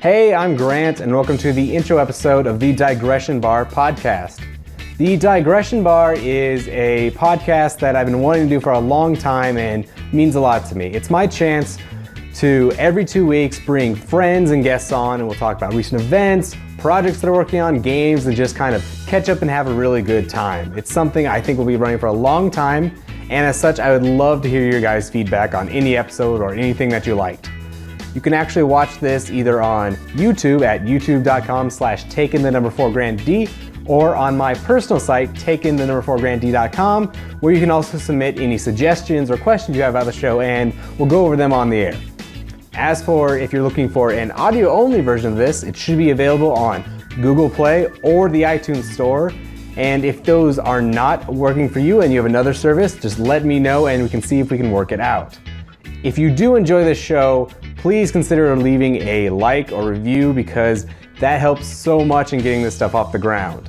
Hey, I'm Grant, and welcome to the intro episode of the Digression Bar podcast. The Digression Bar is a podcast that I've been wanting to do for a long time and means a lot to me. It's my chance to every two weeks bring friends and guests on, and we'll talk about recent events, projects that are working on, games, and just kind of catch up and have a really good time. It's something I think will be running for a long time, and as such, I would love to hear your guys' feedback on any episode or anything that you liked. You can actually watch this either on YouTube at youtube.com slash taken the number four Grant D or on my personal site, taken the number four Grant D.com, where you can also submit any suggestions or questions you have about the show and we'll go over them on the air. As for if you're looking for an audio only version of this, it should be available on Google Play or the iTunes Store. And if those are not working for you and you have another service, just let me know and we can see if we can work it out. If you do enjoy this show, please consider leaving a like or review because that helps so much in getting this stuff off the ground.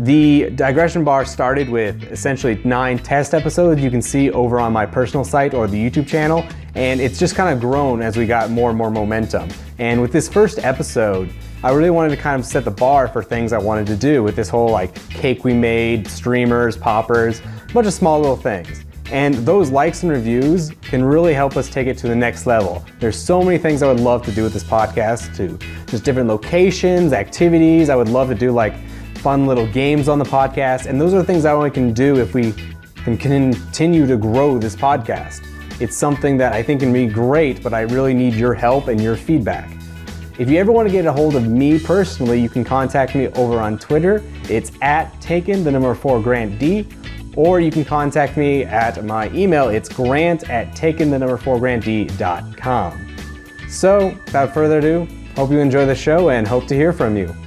The digression bar started with essentially nine test episodes you can see over on my personal site or the YouTube channel, and it's just kind of grown as we got more and more momentum. And with this first episode, I really wanted to kind of set the bar for things I wanted to do with this whole like cake we made, streamers, poppers, a bunch of small little things. And those likes and reviews can really help us take it to the next level. There's so many things I would love to do with this podcast too. Just different locations, activities. I would love to do like fun little games on the podcast. And those are the things I only can do if we can continue to grow this podcast. It's something that I think can be great, but I really need your help and your feedback. If you ever want to get a hold of me personally, you can contact me over on Twitter. It's at taken the number four Grant D or you can contact me at my email. It's grant at taken the number four grant.com. So, without further ado, hope you enjoy the show and hope to hear from you.